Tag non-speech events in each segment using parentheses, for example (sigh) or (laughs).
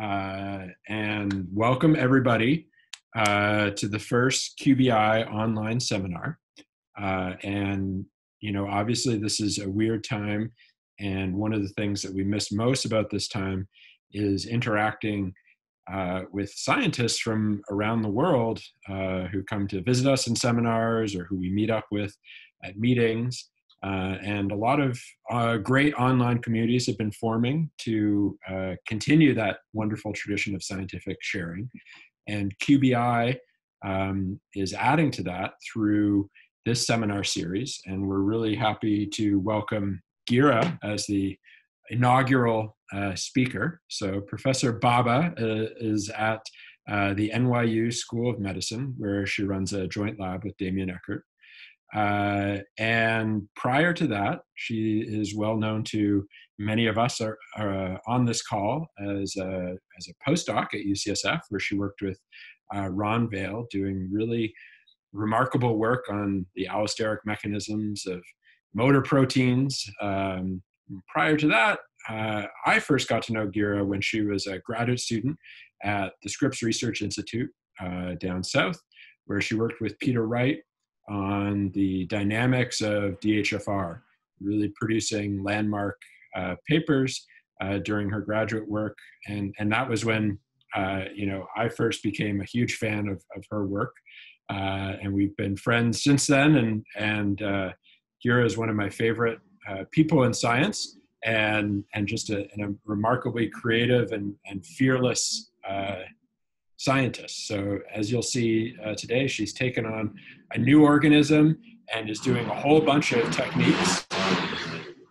uh, and welcome everybody uh, to the first QBI online seminar. Uh, and, you know, obviously this is a weird time. And one of the things that we miss most about this time is interacting uh, with scientists from around the world uh, who come to visit us in seminars or who we meet up with at meetings. Uh, and a lot of uh, great online communities have been forming to uh, continue that wonderful tradition of scientific sharing. And QBI um, is adding to that through this seminar series. And we're really happy to welcome Gira as the inaugural uh, speaker. So, Professor Baba uh, is at uh, the NYU School of Medicine, where she runs a joint lab with Damien Eckert. Uh, and prior to that, she is well known to many of us are, are uh, on this call as a, as a postdoc at UCSF, where she worked with uh, Ron Vale, doing really remarkable work on the allosteric mechanisms of motor proteins. Um, prior to that, uh, I first got to know Gira when she was a graduate student at the Scripps Research Institute uh, down south, where she worked with Peter Wright on the dynamics of DHFR, really producing landmark uh, papers uh, during her graduate work. And, and that was when, uh, you know, I first became a huge fan of, of her work. Uh, and we've been friends since then. And, and uh, Gira is one of my favorite uh, people in science and, and just a, a remarkably creative and, and fearless scientist. So as you'll see uh, today, she's taken on a new organism and is doing a whole bunch of techniques.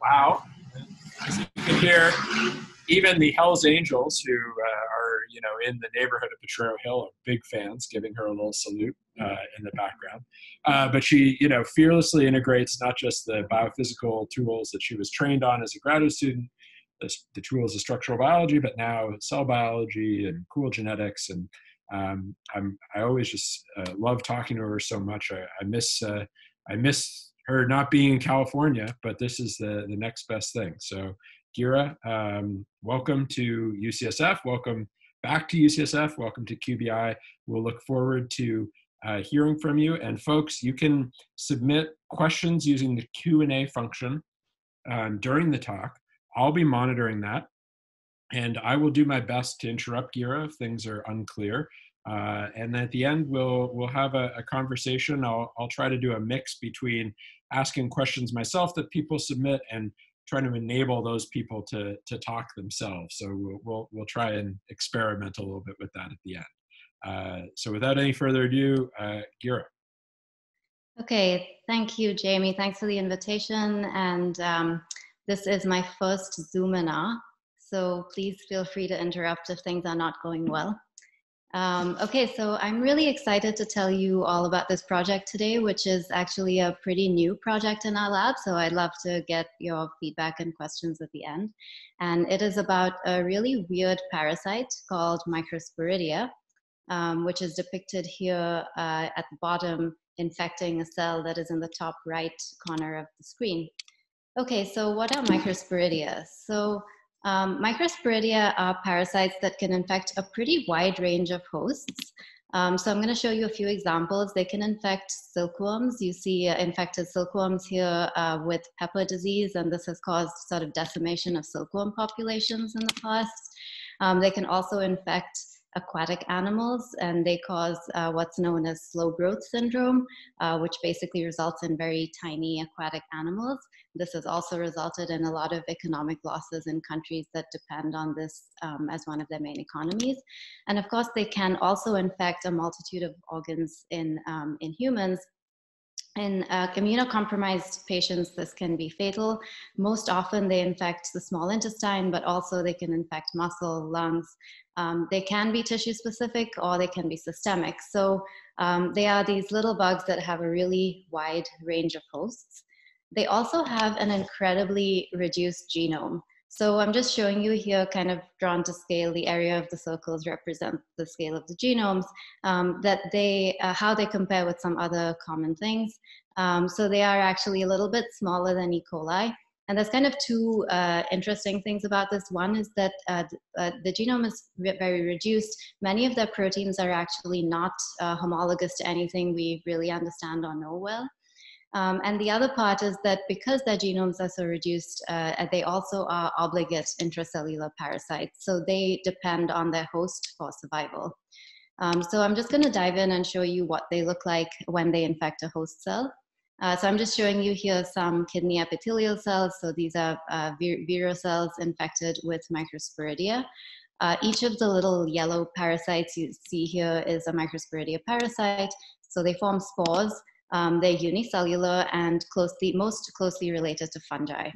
Wow. As you can hear, even the Hells Angels, who uh, are you know in the neighborhood of Potrero Hill, are big fans, giving her a little salute uh, in the background. Uh, but she you know fearlessly integrates not just the biophysical tools that she was trained on as a graduate student, the, the tools of structural biology, but now cell biology and cool genetics. And um, I'm, I always just uh, love talking to her so much. I, I miss, uh, I miss her not being in California, but this is the, the next best thing. So Gira, um, welcome to UCSF. Welcome back to UCSF. Welcome to QBI. We'll look forward to uh, hearing from you. And folks, you can submit questions using the Q&A function um, during the talk. I'll be monitoring that. And I will do my best to interrupt Gira if things are unclear. Uh, and at the end, we'll we'll have a, a, conversation. I'll I'll try to do a mix between asking questions myself that people submit and trying to enable those people to to talk themselves. So we'll we'll, we'll try and experiment a little bit with that at the end. Uh, so without any further ado, uh, Gira. Okay, thank you, Jamie. Thanks for the invitation and. Um, this is my first Zoominar, so please feel free to interrupt if things are not going well. Um, okay, so I'm really excited to tell you all about this project today, which is actually a pretty new project in our lab. So I'd love to get your feedback and questions at the end. And it is about a really weird parasite called Microsporidia, um, which is depicted here uh, at the bottom, infecting a cell that is in the top right corner of the screen. Okay, so what are microsporidia? So um, microsporidia are parasites that can infect a pretty wide range of hosts. Um, so I'm going to show you a few examples. They can infect silkworms. You see uh, infected silkworms here uh, with pepper disease, and this has caused sort of decimation of silkworm populations in the past. Um, they can also infect aquatic animals and they cause uh, what's known as slow growth syndrome, uh, which basically results in very tiny aquatic animals. This has also resulted in a lot of economic losses in countries that depend on this um, as one of their main economies. And of course, they can also infect a multitude of organs in, um, in humans, in uh, immunocompromised patients, this can be fatal. Most often they infect the small intestine, but also they can infect muscle, lungs. Um, they can be tissue specific or they can be systemic. So um, they are these little bugs that have a really wide range of hosts. They also have an incredibly reduced genome. So I'm just showing you here, kind of drawn to scale, the area of the circles represent the scale of the genomes, um, that they, uh, how they compare with some other common things. Um, so they are actually a little bit smaller than E. coli. And there's kind of two uh, interesting things about this. One is that uh, uh, the genome is very reduced. Many of the proteins are actually not uh, homologous to anything we really understand or know well. Um, and the other part is that because their genomes are so reduced, uh, they also are obligate intracellular parasites. So they depend on their host for survival. Um, so I'm just going to dive in and show you what they look like when they infect a host cell. Uh, so I'm just showing you here some kidney epithelial cells. So these are uh, vir cells infected with microsporidia. Uh, each of the little yellow parasites you see here is a microsporidia parasite. So they form spores. Um, they're unicellular and closely, most closely related to fungi.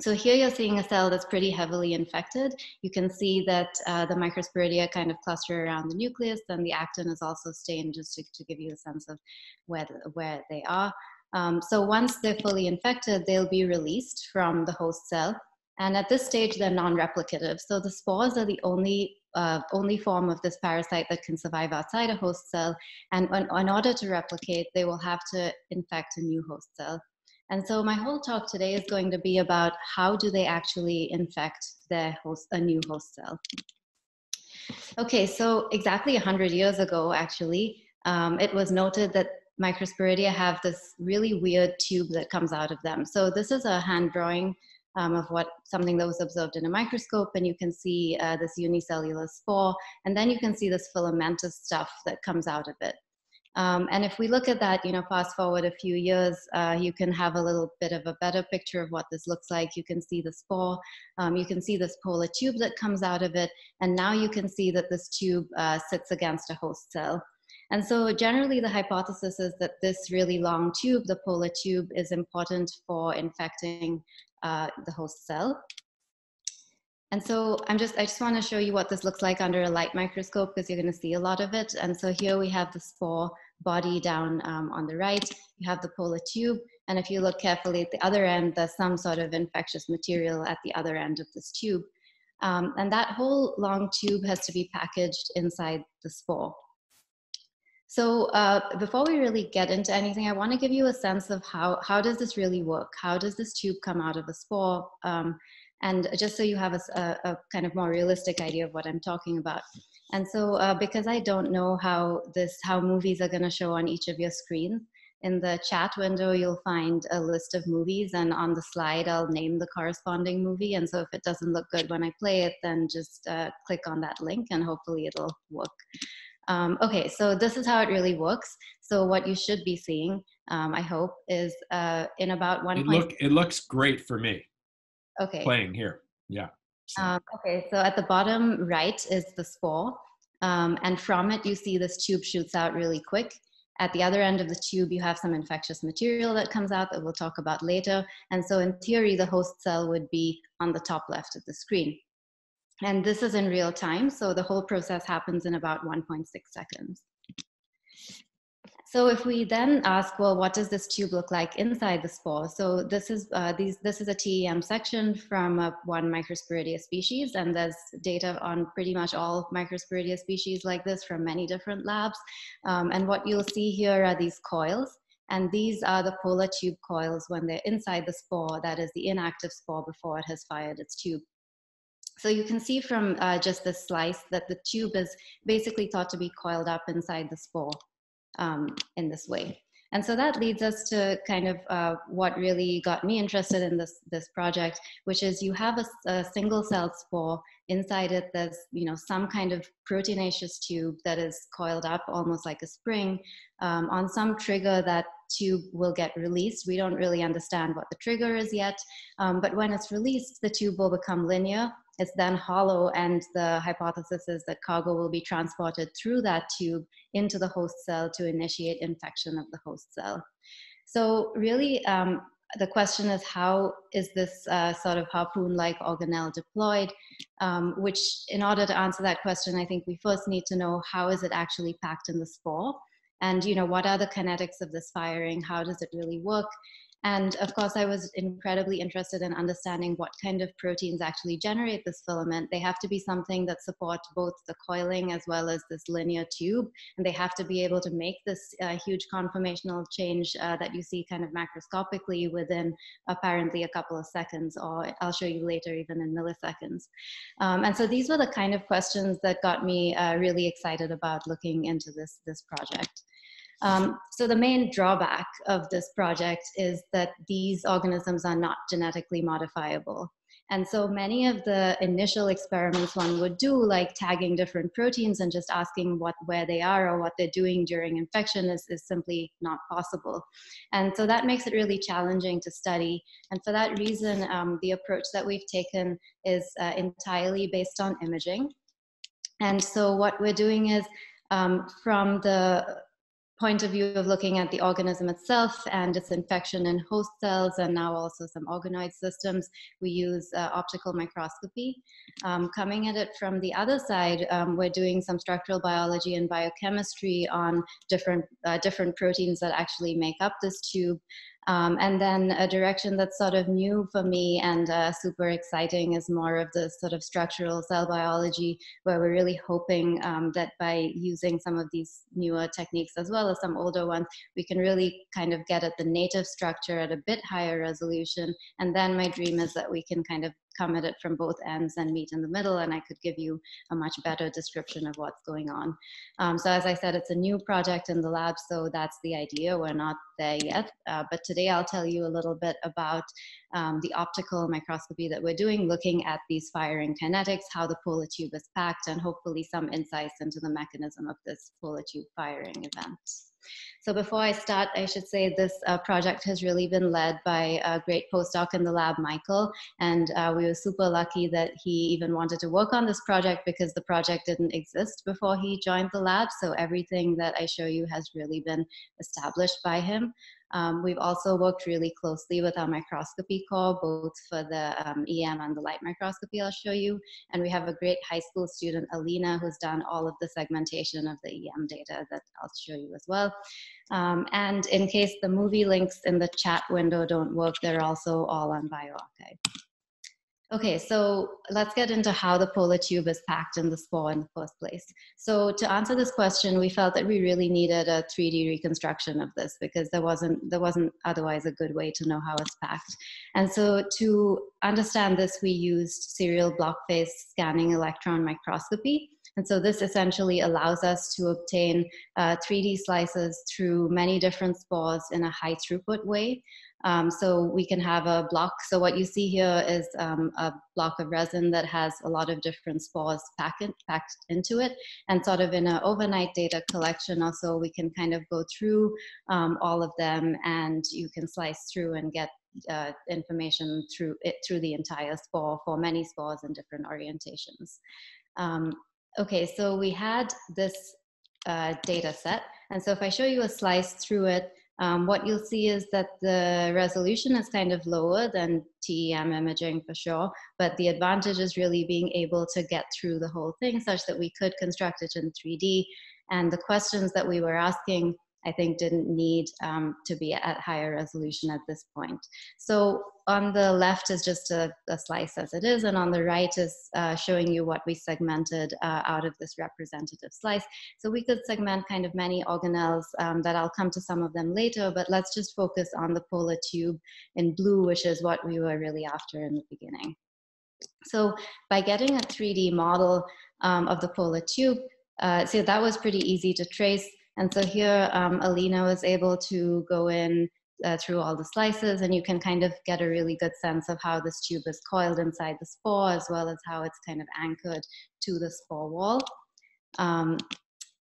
So here you're seeing a cell that's pretty heavily infected. You can see that uh, the microsporidia kind of cluster around the nucleus and the actin is also stained just to, to give you a sense of where, where they are. Um, so once they're fully infected, they'll be released from the host cell. And at this stage, they're non-replicative. So the spores are the only, uh, only form of this parasite that can survive outside a host cell. And in, order to replicate, they will have to infect a new host cell. And so my whole talk today is going to be about how do they actually infect their host, a new host cell. Okay, so exactly 100 years ago, actually, um, it was noted that microsporidia have this really weird tube that comes out of them. So this is a hand drawing um, of what something that was observed in a microscope, and you can see uh, this unicellular spore, and then you can see this filamentous stuff that comes out of it. Um, and if we look at that, you know, fast forward a few years, uh, you can have a little bit of a better picture of what this looks like. You can see the spore, um, you can see this polar tube that comes out of it, and now you can see that this tube uh, sits against a host cell. And so generally the hypothesis is that this really long tube, the polar tube, is important for infecting uh, the host cell. And so I'm just, I just want to show you what this looks like under a light microscope because you're going to see a lot of it. And so here we have the spore body down um, on the right. You have the polar tube. And if you look carefully at the other end, there's some sort of infectious material at the other end of this tube. Um, and that whole long tube has to be packaged inside the spore. So uh, before we really get into anything, I want to give you a sense of how, how does this really work? How does this tube come out of a spore? Um, and just so you have a, a, kind of more realistic idea of what I'm talking about. And so, uh, because I don't know how this, how movies are going to show on each of your screens, in the chat window you'll find a list of movies, and on the slide I'll name the corresponding movie. And so, if it doesn't look good when I play it, then just uh, click on that link, and hopefully it'll work. Um, okay, so this is how it really works. So what you should be seeing, um, I hope, is uh, in about one. It look it looks great for me. Okay. Playing here. Yeah. So. Um, okay, so at the bottom right is the spore. Um, and from it, you see this tube shoots out really quick. At the other end of the tube, you have some infectious material that comes out that we'll talk about later. And so in theory, the host cell would be on the top left of the screen. And this is in real time, so the whole process happens in about 1.6 seconds. So if we then ask, well, what does this tube look like inside the spore? So this is uh, these this is a TEM section from uh, one Microsporidia species, and there's data on pretty much all Microsporidia species like this from many different labs. Um, and what you'll see here are these coils, and these are the polar tube coils when they're inside the spore. That is the inactive spore before it has fired its tube. So you can see from uh, just this slice that the tube is basically thought to be coiled up inside the spore um, in this way. And so that leads us to kind of uh, what really got me interested in this, this project, which is you have a, a single cell spore. Inside it, there's you know some kind of proteinaceous tube that is coiled up almost like a spring. Um, on some trigger, that tube will get released. We don't really understand what the trigger is yet, um, but when it's released, the tube will become linear it's then hollow, and the hypothesis is that cargo will be transported through that tube into the host cell to initiate infection of the host cell. So, really, um, the question is how is this uh, sort of harpoon-like organelle deployed? Um, which, in order to answer that question, I think we first need to know how is it actually packed in the spore, and you know what are the kinetics of this firing? How does it really work? And of course, I was incredibly interested in understanding what kind of proteins actually generate this filament. They have to be something that support both the coiling as well as this linear tube. And they have to be able to make this uh, huge conformational change uh, that you see kind of macroscopically within apparently a couple of seconds, or I'll show you later, even in milliseconds. Um, and so these were the kind of questions that got me uh, really excited about looking into this, this project. Um, so the main drawback of this project is that these organisms are not genetically modifiable. And so many of the initial experiments one would do, like tagging different proteins and just asking what where they are or what they're doing during infection, is, is simply not possible. And so that makes it really challenging to study. And for that reason, um, the approach that we've taken is uh, entirely based on imaging. And so what we're doing is um, from the point of view of looking at the organism itself and its infection in host cells and now also some organoid systems, we use uh, optical microscopy. Um, coming at it from the other side, um, we're doing some structural biology and biochemistry on different, uh, different proteins that actually make up this tube. Um, and then a direction that's sort of new for me and uh, super exciting is more of the sort of structural cell biology, where we're really hoping um, that by using some of these newer techniques as well as some older ones, we can really kind of get at the native structure at a bit higher resolution. And then my dream is that we can kind of come at it from both ends and meet in the middle and I could give you a much better description of what's going on. Um, so as I said, it's a new project in the lab, so that's the idea. We're not there yet, uh, but today I'll tell you a little bit about um, the optical microscopy that we're doing, looking at these firing kinetics, how the polar tube is packed, and hopefully some insights into the mechanism of this polar tube firing event. So before I start, I should say this uh, project has really been led by a great postdoc in the lab, Michael, and uh, we were super lucky that he even wanted to work on this project because the project didn't exist before he joined the lab. So everything that I show you has really been established by him. Um, we've also worked really closely with our microscopy core, both for the um, EM and the light microscopy I'll show you. And we have a great high school student, Alina, who's done all of the segmentation of the EM data that I'll show you as well. Um, and in case the movie links in the chat window don't work, they're also all on bioRxiv. Okay, so let's get into how the polar tube is packed in the spore in the first place. So to answer this question, we felt that we really needed a 3D reconstruction of this because there wasn't there wasn't otherwise a good way to know how it's packed. And so to understand this, we used serial block phase scanning electron microscopy. And so this essentially allows us to obtain uh, 3D slices through many different spores in a high throughput way. Um, so we can have a block. So what you see here is um, a block of resin that has a lot of different spores packed, packed into it. And sort of in an overnight data collection also, we can kind of go through um, all of them and you can slice through and get uh, information through it through the entire spore for many spores in different orientations. Um, okay, so we had this uh, data set. And so if I show you a slice through it, um, what you'll see is that the resolution is kind of lower than TEM imaging for sure, but the advantage is really being able to get through the whole thing such that we could construct it in 3D. And the questions that we were asking I think didn't need um, to be at higher resolution at this point. So on the left is just a, a slice as it is, and on the right is uh, showing you what we segmented uh, out of this representative slice. So we could segment kind of many organelles um, that I'll come to some of them later, but let's just focus on the polar tube in blue, which is what we were really after in the beginning. So by getting a 3D model um, of the polar tube, uh, so that was pretty easy to trace. And so here, um, Alina was able to go in uh, through all the slices and you can kind of get a really good sense of how this tube is coiled inside the spore as well as how it's kind of anchored to the spore wall. Um,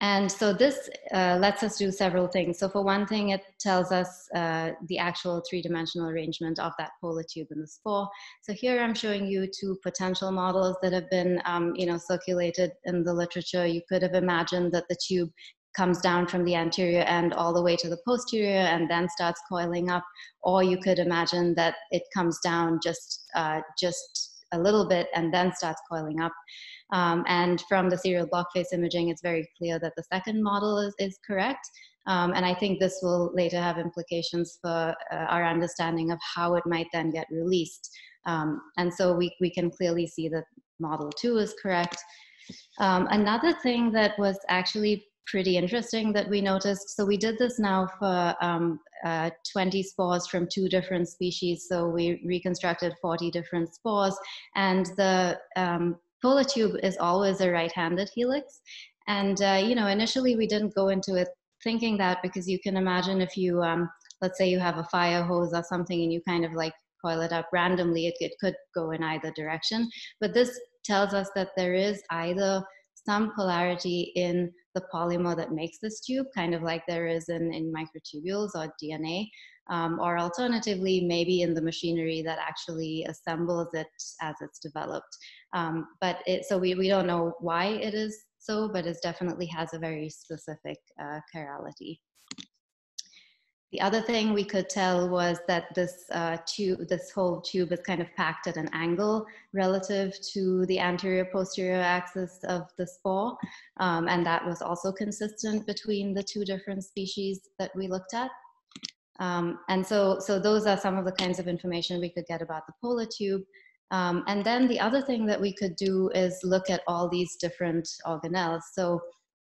and so this uh, lets us do several things. So for one thing, it tells us uh, the actual three-dimensional arrangement of that polar tube in the spore. So here I'm showing you two potential models that have been, um, you know, circulated in the literature. You could have imagined that the tube comes down from the anterior end all the way to the posterior and then starts coiling up or you could imagine that it comes down just uh, just a little bit and then starts coiling up um, and from the serial block face imaging it's very clear that the second model is, is correct Um, and I think this will later have implications for uh, our understanding of how it might then get released. Um, and so we, we can clearly see that model two is correct. Um, another thing that was actually pretty interesting that we noticed, so we did this now for um, uh, 20 spores from two different species. So we reconstructed 40 different spores and the um, polar tube is always a right-handed helix. And, uh, you know, initially we didn't go into it thinking that because you can imagine if you, um, let's say you have a fire hose or something and you kind of like coil it up randomly, it, it could go in either direction. But this tells us that there is either some polarity in the polymer that makes this tube, kind of like there is in, in microtubules or DNA, um, or alternatively, maybe in the machinery that actually assembles it as it's developed. Um, but it, so we, we don't know why it is so, but it definitely has a very specific uh, chirality. The other thing we could tell was that this uh, tube, this whole tube is kind of packed at an angle relative to the anterior posterior axis of the spore. Um, and that was also consistent between the two different species that we looked at. Um, and so, so those are some of the kinds of information we could get about the polar tube. Um, and then the other thing that we could do is look at all these different organelles. So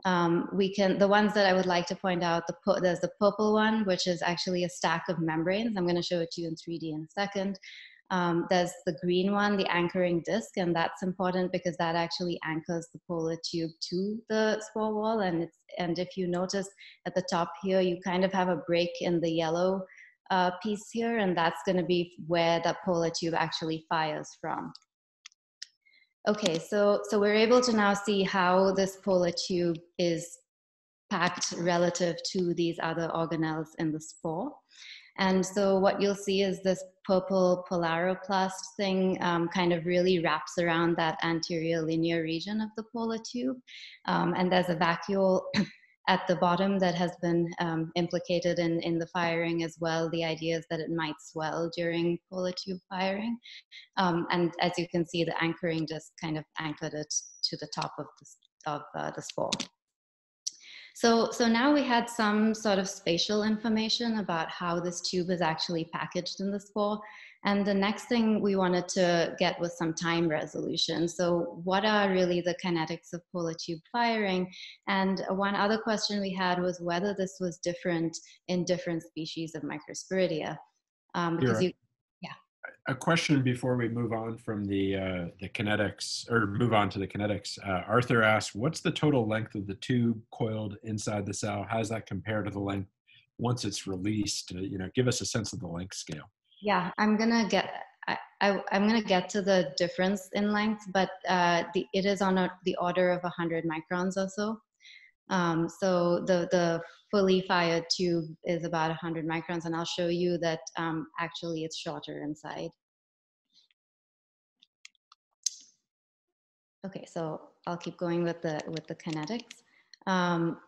um, we can, the ones that I would like to point out, the, there's the purple one, which is actually a stack of membranes. I'm going to show it to you in 3D in a second. Um, there's the green one, the anchoring disc, and that's important because that actually anchors the polar tube to the spore wall. And, it's, and if you notice at the top here, you kind of have a break in the yellow uh, piece here, and that's going to be where that polar tube actually fires from. Okay, so, so we're able to now see how this polar tube is packed relative to these other organelles in the spore. And so what you'll see is this purple polaroplast thing um, kind of really wraps around that anterior linear region of the polar tube. Um, and there's a vacuole at the bottom that has been um, implicated in, in the firing as well. The idea is that it might swell during polar tube firing. Um, and as you can see, the anchoring just kind of anchored it to the top of the, of, uh, the spore. So, so now we had some sort of spatial information about how this tube is actually packaged in the spore. And the next thing we wanted to get was some time resolution. So what are really the kinetics of polar tube firing? And one other question we had was whether this was different in different species of Microsporidia. Um, because you, yeah. A question before we move on from the, uh, the kinetics, or move on to the kinetics. Uh, Arthur asked, what's the total length of the tube coiled inside the cell? How does that compare to the length once it's released? Uh, you know, give us a sense of the length scale. Yeah, I'm gonna get. I, I, am gonna get to the difference in length, but uh, the, it is on a, the order of 100 microns or so. Um, so the, the fully fired tube is about 100 microns, and I'll show you that um, actually it's shorter inside. Okay, so I'll keep going with the with the kinetics. Um,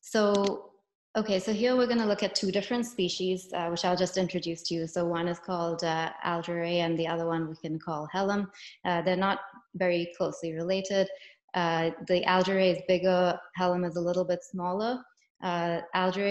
so Okay, so here we're going to look at two different species, uh, which I'll just introduce to you. So one is called uh, and the other one we can call Hellam. Uh, they're not very closely related. Uh, the Algerae is bigger, Hellam is a little bit smaller. Uh,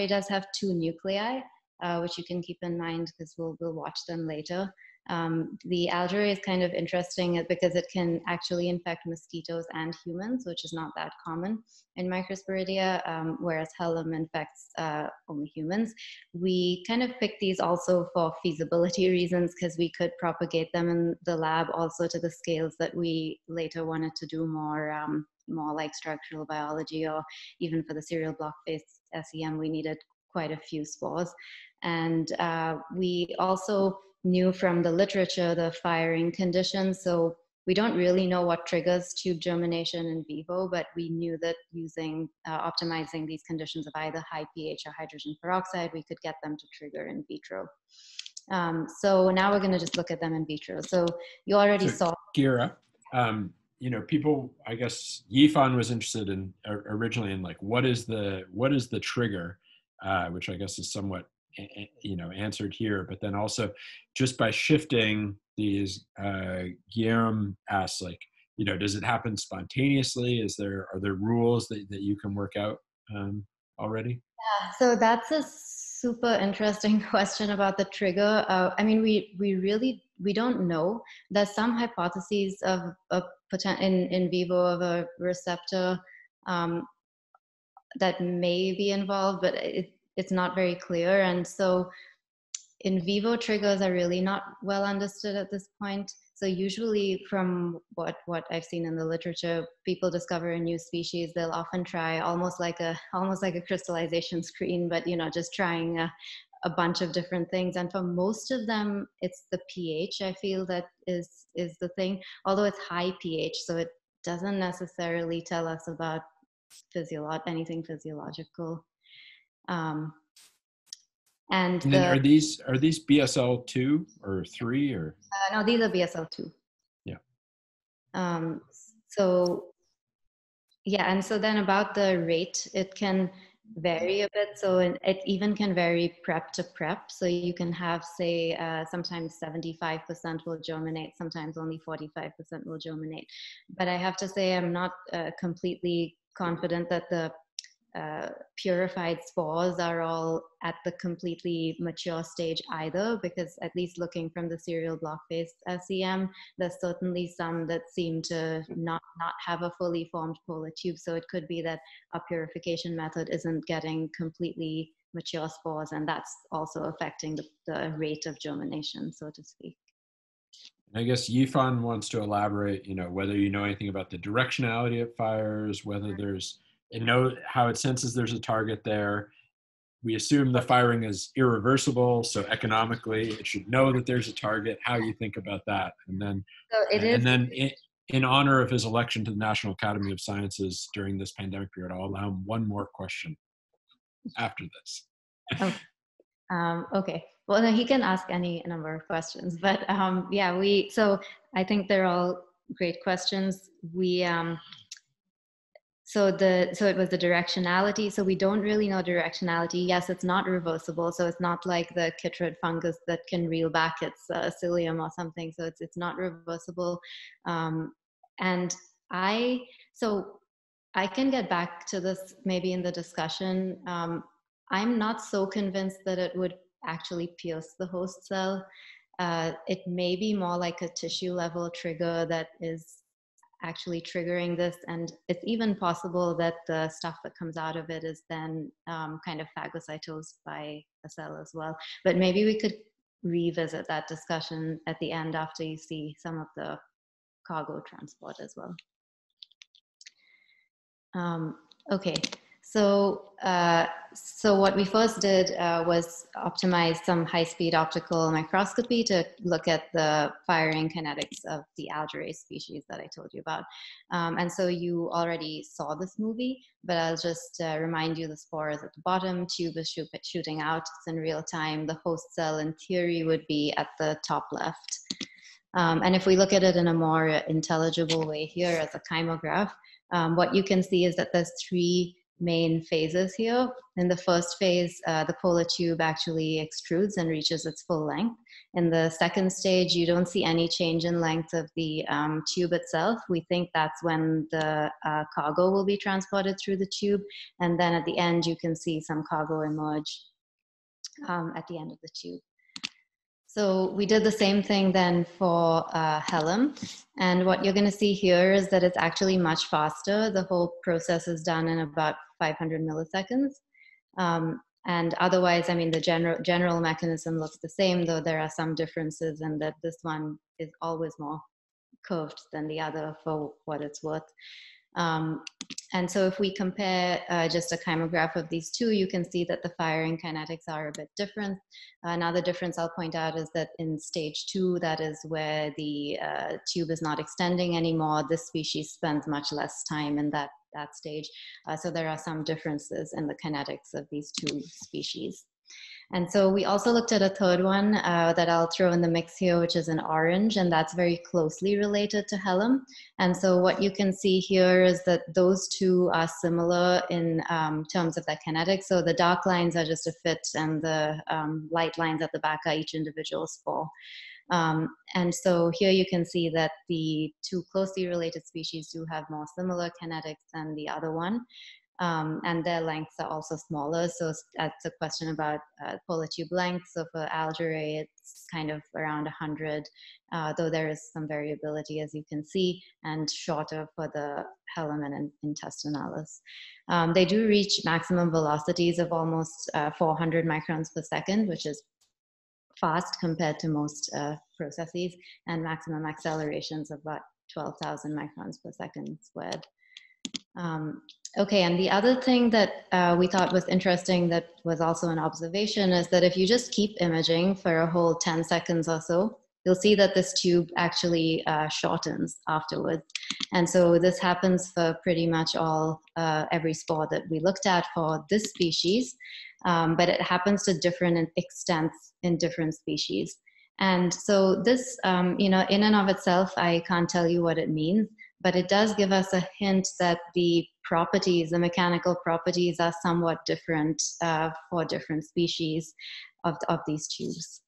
does have two nuclei, uh, which you can keep in mind because we'll, we'll watch them later. Um, the Algerae is kind of interesting because it can actually infect mosquitoes and humans, which is not that common in Microsporidia, um, whereas Hellam infects uh, only humans. We kind of picked these also for feasibility (laughs) reasons because we could propagate them in the lab also to the scales that we later wanted to do more, um, more like structural biology or even for the serial block-based SEM, we needed quite a few spores. And uh, we also knew from the literature the firing conditions. So we don't really know what triggers tube germination in vivo, but we knew that using uh, optimizing these conditions of either high pH or hydrogen peroxide, we could get them to trigger in vitro. Um, so now we're going to just look at them in vitro. So you already so, saw. Gira, um, you know, people, I guess Yifan was interested in originally in like, what is the, what is the trigger, uh, which I guess is somewhat you know answered here but then also just by shifting these uh guillaume asks like you know does it happen spontaneously is there are there rules that, that you can work out um already Yeah, so that's a super interesting (laughs) question about the trigger. Uh, I mean, we we really we don't know. There's some hypotheses of a potent in in vivo of a receptor um, that may be involved, but it, it's not very clear. And so, in vivo triggers are really not well understood at this point. So usually, from what what I've seen in the literature, people discover a new species. They'll often try almost like a almost like a crystallization (laughs) screen, but you know, just trying a, a bunch of different things. And for most of them, it's the pH. I feel that is is the thing. Although it's high pH, so it doesn't necessarily tell us about physiolo- anything physiological. Um, and, and the, are these are these BSL two or three or? Uh, no, these are BSL two. Yeah. Um, so yeah, and so then about the rate, it can vary a bit. So it, even can vary prep to prep. So you can have, say, uh, sometimes 75% will germinate, sometimes only 45% will germinate. But I have to say, I'm not uh, completely confident that the uh, purified spores are all at the completely mature stage either, because at least looking from the serial block based SEM, there's certainly some that seem to not, not have a fully formed polar tube. So it could be that a purification method isn't getting completely mature spores, and that's also affecting the, the rate of germination, so to speak. I guess Yifan wants to elaborate, you know, whether you know anything about the directionality of fires, whether there's it know how it senses there's a target there. We assume the firing is irreversible, so economically it should know that there's a target. How you think about that, and then so it and is. then in, in honor of his election to the National Academy of Sciences during this pandemic period, I'll allow him one more question after this. oh. Um, okay. Well, he can ask any number of questions, but um, yeah, we. So I think they're all great questions. We um, so the so it was the directionality. So we don't really know directionality. Yes it's not reversible. So it's not like the chytrid fungus that can reel back its uh, psyllium or something. So it's it's not reversible. Um, and i so i can get back to this maybe in the discussion. Um, i'm not so convinced that it would actually pierce the host cell. Uh, it may be more like a tissue level trigger that is actually triggering this. And it's even possible that the stuff that comes out of it is then um, kind of phagocytosed by a cell as well. But maybe we could revisit that discussion at the end after you see some of the cargo transport as well. Um, okay, so, uh, so what we first did uh, was optimize some high-speed optical microscopy to look at the firing kinetics of the algae species that I told you about. Um, and so you already saw this movie, but I'll just uh, remind you the spore is at the bottom, tube is shoot, shooting out, it's in real time. The host cell in theory would be at the top left. Um, and if we look at it in a more intelligible way here as a chymograph, um, what you can see is that there's three main phases here. In the first phase, uh, the polar tube actually extrudes and reaches its full length. In the second stage, you don't see any change in length of the um, tube itself. We think that's when the uh, cargo will be transported through the tube. And then at the end, you can see some cargo emerge um, at the end of the tube. So we did the same thing then for uh, Helm. And what you're going to see here is that it's actually much faster. The whole process is done in about 500 milliseconds. Um, and otherwise, I mean, the general, general mechanism looks the same, though there are some differences in that this one is always more curved than the other for what it's worth. Um, and so if we compare uh, just a kymograph of these two, you can see that the firing kinetics are a bit different. Another difference I'll point out is that in stage two, that is where the uh, tube is not extending anymore, this species spends much less time in that, that stage. Uh, so there are some differences in the kinetics of these two species. And so we also looked at a third one uh, that I'll throw in the mix here, which is an orange, and that's very closely related to Helm. And so what you can see here is that those two are similar in um, terms of their kinetics. So the dark lines are just a fit, and the um, light lines at the back are each individual spore. Um, and so here you can see that the two closely related species do have more similar kinetics than the other one. Um, and their lengths are also smaller. So that's a question about uh, polar tube length. So for Algerae, it's kind of around 100, uh, though there is some variability, as you can see, and shorter for the Helaman and intestinalis. Um, they do reach maximum velocities of almost uh, 400 microns per second, which is fast compared to most uh, processes, and maximum accelerations of about 12,000 microns per second squared. Um, okay, and the other thing that uh, we thought was interesting that was also an observation is that if you just keep imaging for a whole 10 seconds or so, you'll see that this tube actually uh, shortens afterwards. And so this happens for pretty much all, uh, every spore that we looked at for this species, um, but it happens to different extents in different species. And so this, um, you know, in and of itself, I can't tell you what it means, but it does give us a hint that the properties, the mechanical properties are somewhat different uh, for different species of, of these tubes.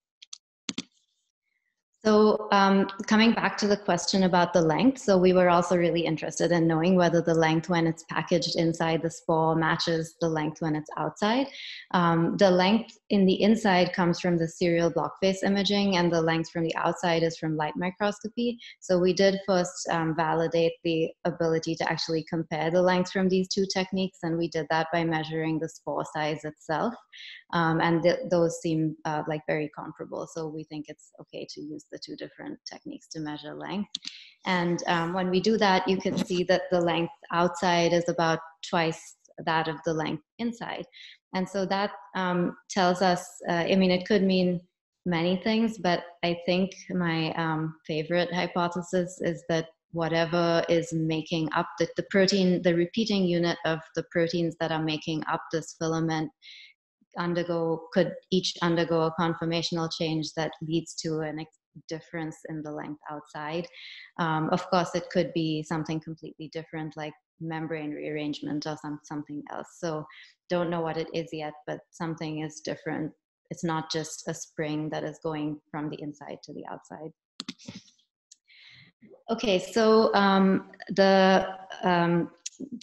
So um, coming back to the question about the length, so we were also really interested in knowing whether the length when it's packaged inside the spore matches the length when it's outside. Um, the length in the inside comes from the serial block face imaging and the length from the outside is from light microscopy. So we did first um, validate the ability to actually compare the length from these two techniques and we did that by measuring the spore size itself. Um, and th those seem uh, like very comparable. So we think it's okay to use the two different techniques to measure length. And um, when we do that, you can see that the length outside is about twice that of the length inside. And so that um, tells us, uh, I mean, it could mean many things, but I think my um, favorite hypothesis is that whatever is making up the, the protein, the repeating unit of the proteins that are making up this filament undergo could each undergo a conformational change that leads to an difference in the length outside. Um, of course, it could be something completely different, like membrane rearrangement or some, something else. So don't know what it is yet, but something is different. It's not just a spring that is going from the inside to the outside. Okay, so um, the um,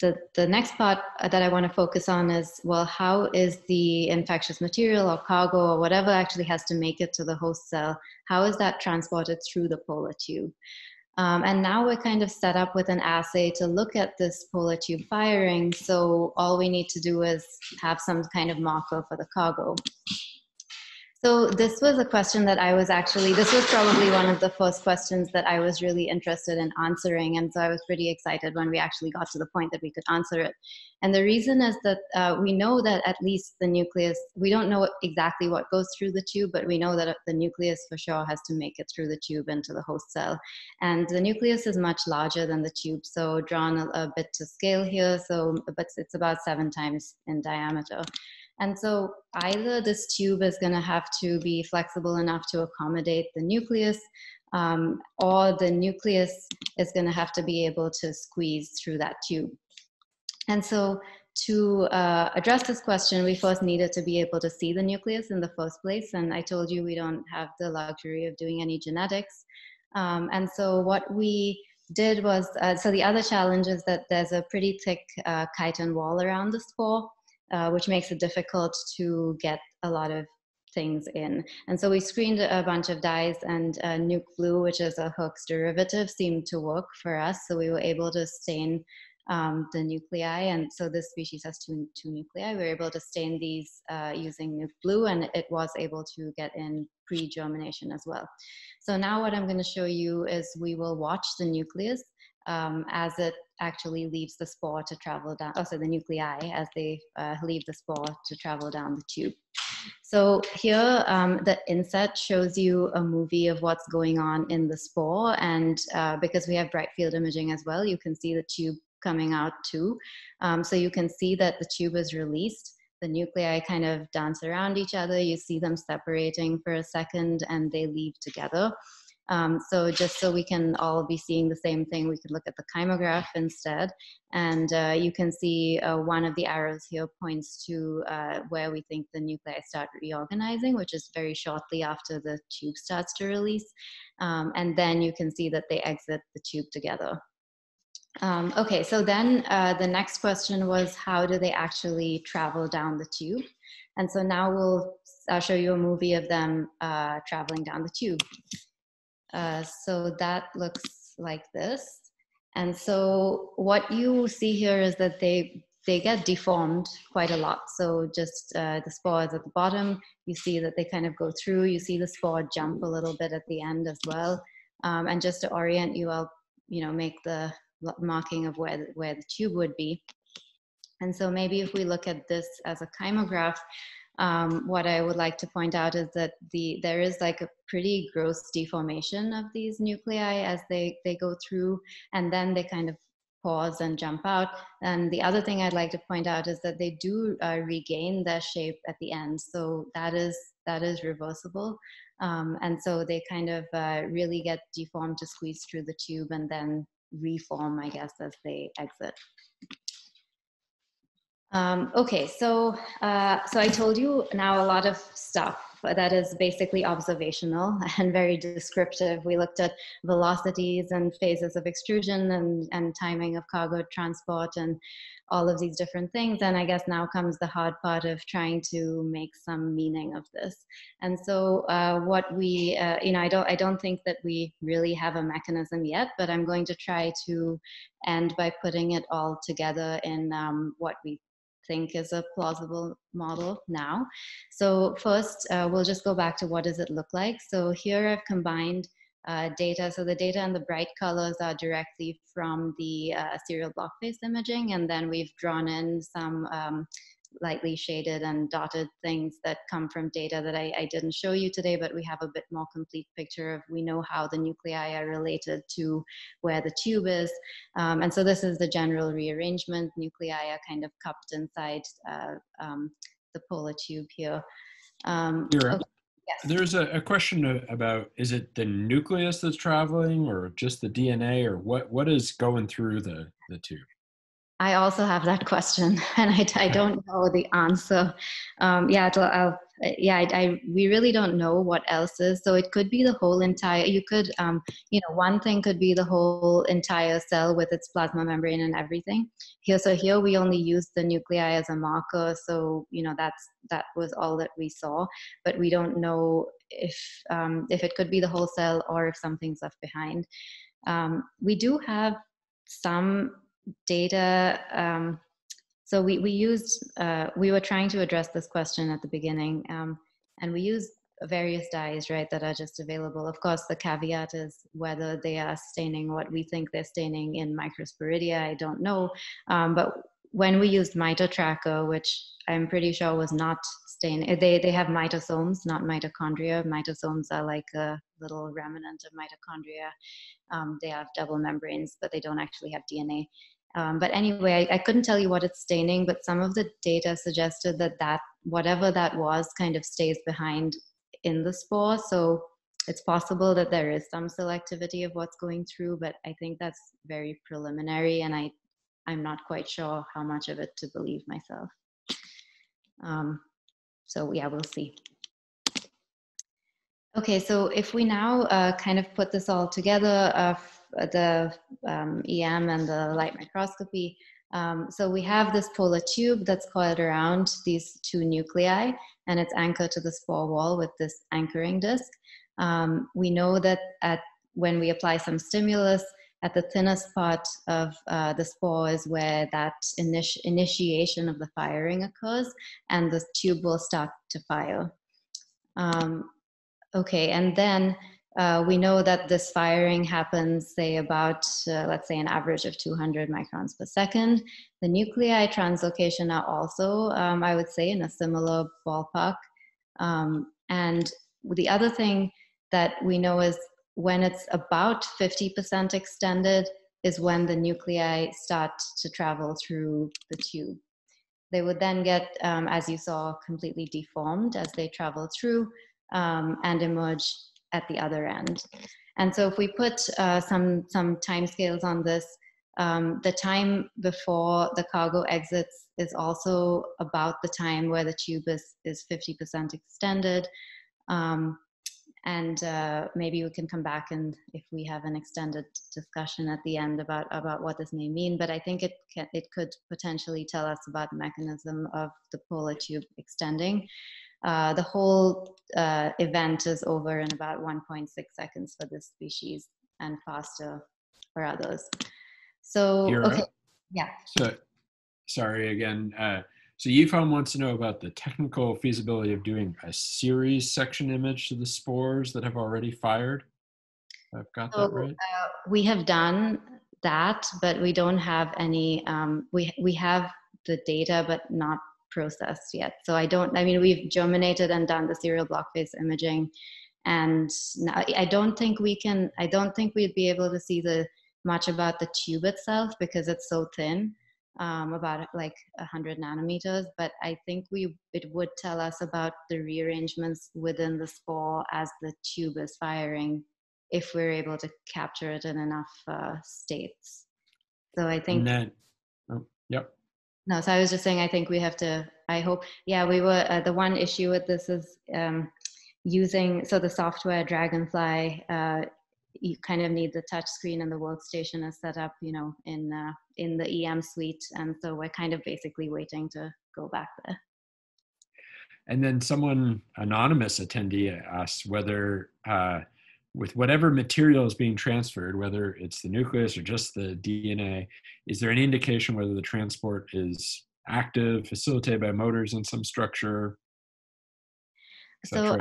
the, the next part that I want to focus on is well, how is the infectious material or cargo or whatever actually has to make it to the host cell? How is that transported through the polar tube? Um, and now we're kind of set up with an assay to look at this polar tube firing. So all we need to do is have some kind of marker for the cargo. So this was a question that I was actually, this was probably one of the first questions that I was really interested in answering. And so I was pretty excited when we actually got to the point that we could answer it. And the reason is that uh, we know that at least the nucleus, we don't know exactly what goes through the tube, but we know that the nucleus for sure has to make it through the tube into the host cell. And the nucleus is much larger than the tube. So drawn a, a bit to scale here. So, but it's about seven times in diameter. And so either this tube is going to have to be flexible enough to accommodate the nucleus, um, or the nucleus is going to have to be able to squeeze through that tube. And so to uh, address this question, we first needed to be able to see the nucleus in the first place. And I told you we don't have the luxury of doing any genetics. Um, and so what we did was, uh, so the other challenge is that there's a pretty thick uh, chitin wall around the spore. Uh, which makes it difficult to get a lot of things in. And so we screened a bunch of dyes and uh, Nuke Blue, which is a Hoechst derivative, seemed to work for us. So we were able to stain um, the nuclei. And so this species has two, two nuclei. We were able to stain these uh, using Nuke Blue and it was able to get in pre-germination as well. So now what I'm going to show you is we will watch the nucleus um, as it actually leaves the spore to travel down, also oh, the nuclei as they uh, leave the spore to travel down the tube. So here, um, the inset shows you a movie of what's going on in the spore. And uh, because we have bright field imaging as well, you can see the tube coming out too. Um, so you can see that the tube is released. The nuclei kind of dance around each other. You see them separating for a second and they leave together. Um, so just so we can all be seeing the same thing, we could look at the kymograph instead. And uh, you can see uh, one of the arrows here points to uh, where we think the nuclei start reorganizing, which is very shortly after the tube starts to release. Um, and then you can see that they exit the tube together. Um, okay, so then uh, the next question was how do they actually travel down the tube? And so now we'll I'll show you a movie of them uh, traveling down the tube. Uh, so that looks like this. And so what you see here is that they they get deformed quite a lot. So just uh, the spores at the bottom, you see that they kind of go through. You see the spore jump a little bit at the end as well. Um, and just to orient you, I'll you know make the marking of where where the tube would be. And so maybe if we look at this as a kymograph, um, what I would like to point out is that the there is like a pretty gross deformation of these nuclei as they they go through, and then they kind of pause and jump out. And the other thing I'd like to point out is that they do uh, regain their shape at the end, so that is that is reversible. Um, and so they kind of uh, really get deformed to squeeze through the tube and then reform, I guess, as they exit. Um, okay, so uh, so I told you now a lot of stuff that is basically observational (laughs) and very descriptive. We looked at velocities and phases of extrusion and, and timing of cargo transport and all of these different things. And I guess now comes the hard part of trying to make some meaning of this. And so uh, what we, uh, you know, I don't, I don't think that we really have a mechanism yet, but I'm going to try to end by putting it all together in um, what we think is a plausible model now. So first, uh, we'll just go back to what does it look like. So here I've combined uh, data. So the data and the bright colors are directly from the uh, serial block face imaging, and then we've drawn in some um, lightly shaded and dotted things that come from data that I, I, didn't show you today, but we have a bit more complete picture of, we know how the nuclei are related to where the tube is. Um, and so this is the general rearrangement. Nuclei are kind of cupped inside uh, um, the polar tube here. Um, okay. Yes. There's a, a, question about is it the nucleus that's traveling or just the DNA or what, what is going through the, the tube? I also have that question, (laughs) and I, I don't know the answer. Um, yeah, I'll, yeah, I, I, we really don't know what else is. So it could be the whole entire. You could, um, you know, one thing could be the whole entire cell with its plasma membrane and everything. Here, so here we only used the nuclei as a marker. So you know, that's that was all that we saw. But we don't know if um, if it could be the whole cell or if something's left behind. Um, we do have some data. Um, so we, we used, uh, we were trying to address this question at the beginning, um, and we used various dyes, right, that are just available. Of course, the caveat is whether they are staining what we think they're staining in microsporidia, I don't know. Um, but when we used MitoTracker, which I'm pretty sure was not staining, they, they have mitosomes, not mitochondria. Mitosomes are like a little remnant of mitochondria. Um, they have double membranes, but they don't actually have DNA. Um, but anyway, I, I, couldn't tell you what it's staining, but some of the data suggested that that whatever that was kind of stays behind in the spore. So it's possible that there is some selectivity of what's going through, but I think that's very preliminary, and I I'm not quite sure how much of it to believe myself. Um, so yeah, we'll see. Okay, so if we now uh, kind of put this all together, uh, the um, EM and the light microscopy. Um, so we have this polar tube that's coiled around these two nuclei, and it's anchored to the spore wall with this anchoring disc. Um, we know that at when we apply some stimulus, at the thinnest part of uh, the spore is where that initi initiation of the firing occurs, and the tube will start to fire. Um, okay, and then uh, we know that this firing happens, say, about, uh, let's say, an average of 200 microns per second. The nuclei translocation are also, um, I would say, in a similar ballpark. Um, and the other thing that we know is when it's about 50% extended is when the nuclei start to travel through the tube. They would then get, um, as you saw, completely deformed as they travel through um, and emerge at the other end. And so if we put uh, some, some time scales on this, um, the time before the cargo exits is also about the time where the tube is, is 50% extended. Um, and uh, maybe we can come back and if we have an extended discussion at the end about about what this may mean but i think it can, it could potentially tell us about the mechanism of the polar tube extending uh, the whole uh, event is over in about 1.6 seconds for this species and faster for others so okay yeah so sorry again uh, so Yifan wants to know about the technical feasibility of doing a series section image to the spores that have already fired. I've got that right. Uh, we have done that, but we don't have any. Um, we we have the data, but not processed yet. So I don't. I mean, we've germinated and done the serial block face imaging, and now, I don't think we can. I don't think we'd be able to see the much about the tube itself because it's so thin um, about like 100 nanometers, but I think we it would tell us about the rearrangements within the spore as the tube is firing, if we're able to capture it in enough uh, states. So I think. Then, oh, yep. No, so I was just saying, I think we have to. I hope, yeah, we were. Uh, the one issue with this is um, using so the software Dragonfly uh, you kind of need the touch screen and the workstation is set up, you know, in uh, in the EM suite, and so we're kind of basically waiting to go back there. And then someone anonymous attendee asked whether, uh, with whatever material is being transferred, whether it's the nucleus or just the DNA, is there any indication whether the transport is active, facilitated by motors in some structure? So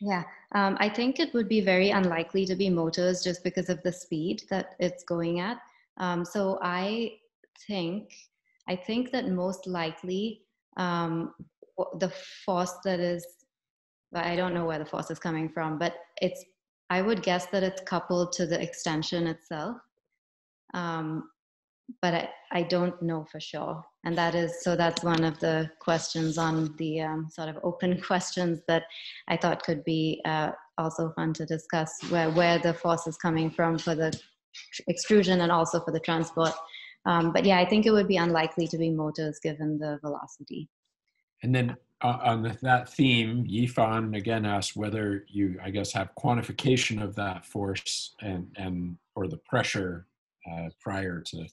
yeah, um, I think it would be very unlikely to be motors just because of the speed that it's going at. Um, so I think, I think that most likely um, the force that is, I don't know where the force is coming from, but it's, I would guess that it's coupled to the extension itself. Um, but I, I don't know for sure. And that is, so that's one of the questions on the um, sort of open (laughs) questions that I thought could be uh, also fun to discuss where, where the force is coming from for the extrusion and also for the transport. Um, but yeah, I think it would be unlikely to be motors given the velocity. And then uh, on that theme, Yifan again asked whether you, I guess, have quantification of that force and, and or the pressure uh, prior to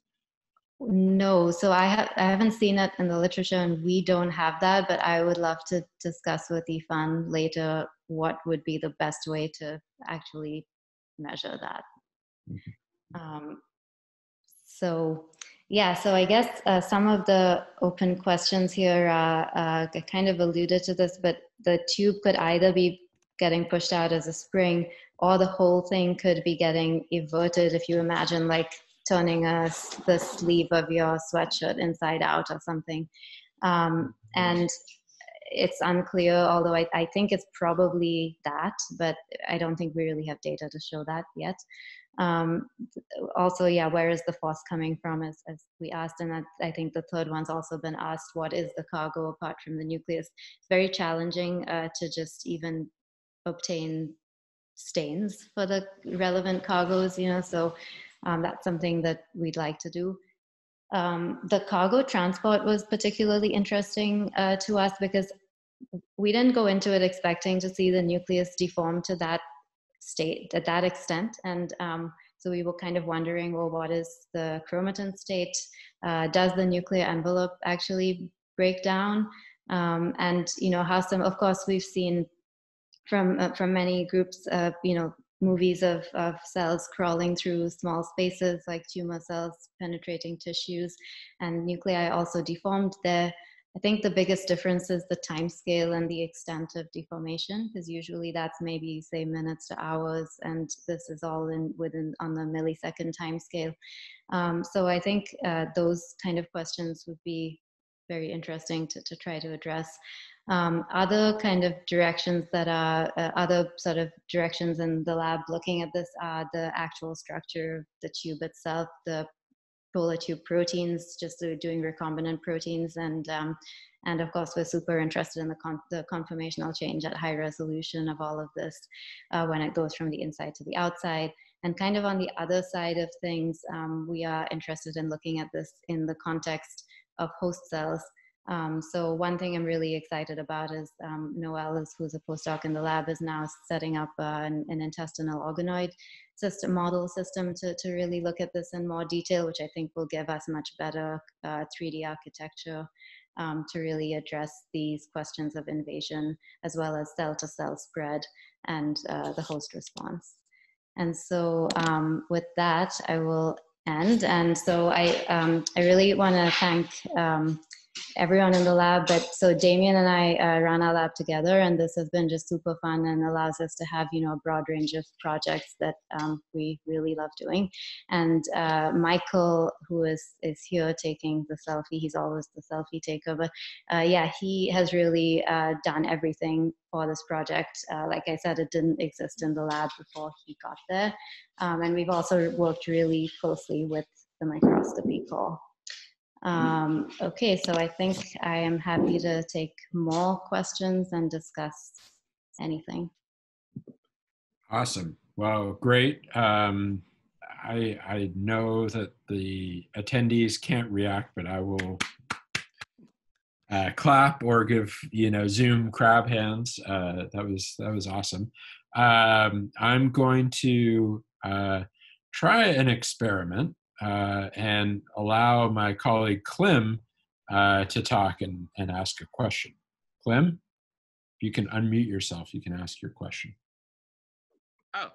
no, so I have I haven't seen it in the literature, and we don't have that. But I would love to discuss with Yifan later what would be the best way to actually measure that. Mm-hmm. Um, so, yeah, so I guess uh, some of the open questions here uh, uh, kind of alluded to this, but the tube could either be getting pushed out as a spring, or the whole thing could be getting everted. If you imagine like turning a, the sleeve of your sweatshirt inside out or something. Um, and it's unclear, although I, I, think it's probably that, but I don't think we really have data to show that yet. Um, also, yeah, where is the force coming from, as, as we asked, and that, I think the third one's also been asked, what is the cargo apart from the nucleus? It's very challenging uh, to just even obtain stains for the relevant cargoes, you know, so um, that's something that we'd like to do. Um, the cargo transport was particularly interesting uh, to us because we didn't go into it expecting to see the nucleus deform to that state, at that extent. And um, so we were kind of wondering, well, what is the chromatin state? Uh, does the nuclear envelope actually break down? Um, and you know how some, of course, we've seen from uh, from many groups, uh, you know, movies of, of cells crawling through small spaces like tumor cells penetrating tissues and nuclei also deformed there. I think the biggest difference is the time scale and the extent of deformation, because usually that's maybe say minutes to hours, and this is all in within on the millisecond time scale. Um, so I think uh, those kind of questions would be very interesting to, to try to address. Um, other kind of directions that are uh, other sort of directions in the lab looking at this are the actual structure of the tube itself, the polar tube proteins, just doing recombinant proteins, and um, and of course we're super interested in the, con- the conformational change at high resolution of all of this uh, when it goes from the inside to the outside. And kind of on the other side of things, um, we are interested in looking at this in the context of host cells Um, so one thing I'm really excited about is um, Noel, is, who's a postdoc in the lab, is now setting up uh, an, an, intestinal organoid system model system to, to really look at this in more detail, which I think will give us much better uh, 3D architecture um, to really address these questions of invasion as well as cell-to-cell spread and uh, the host response. And so um, with that, I will end. And so I, um, I really want to thank um, everyone in the lab. But so Damian and I uh, ran our lab together, and this has been just super fun and allows us to have you know a broad range of projects that um, we really love doing. And uh, Michael, who is is here taking the selfie, he's always the selfie taker. But uh, yeah, he has really uh, done everything for this project. Uh, like I said, it didn't exist in the lab before he got there. Um, and we've also worked really closely with the microscopy core. Um, okay, so I think I am happy to take more questions and discuss anything. Awesome. Well, great. Um, I, I know that the attendees can't react, but I will uh, clap or give you know Zoom crab hands. Uh, that was that was awesome. Um, I'm going to uh, try an experiment uh, and allow my colleague Klim uh, to talk and, and ask a question. Klim, you can unmute yourself. You can ask your question. Oh.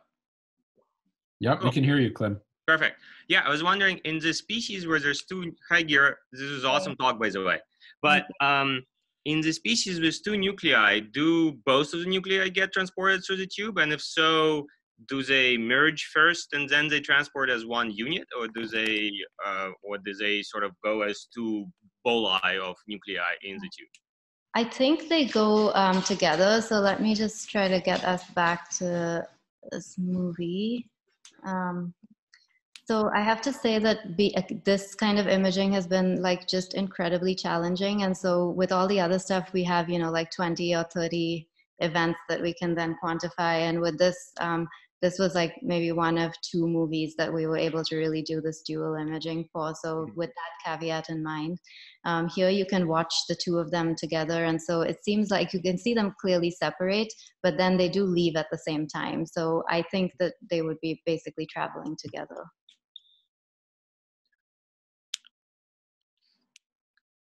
Yep, we can hear you, Klim. Perfect. Yeah, I was wondering in the species where there's two, hi Gira, this is awesome talk by the way. But um, in the species with two nuclei, do both of the nuclei get transported through the tube? And if so, do they merge first and then they transport as one unit or do they uh, or do they sort of go as two boli of nuclei in the tube? I think they go um, together so let me just try to get us back to this movie. Um, so i have to say that be, uh, this kind of imaging has been like just incredibly challenging and so with all the other stuff we have you know like 20 or 30 events that we can then quantify and with this um, this was like maybe one of two movies that we were able to really do this dual imaging for. So mm-hmm. with that caveat in mind, um, here you can watch the two of them together. And so it seems like you can see them clearly separate, but then they do leave at the same time. So I think that they would be basically traveling together.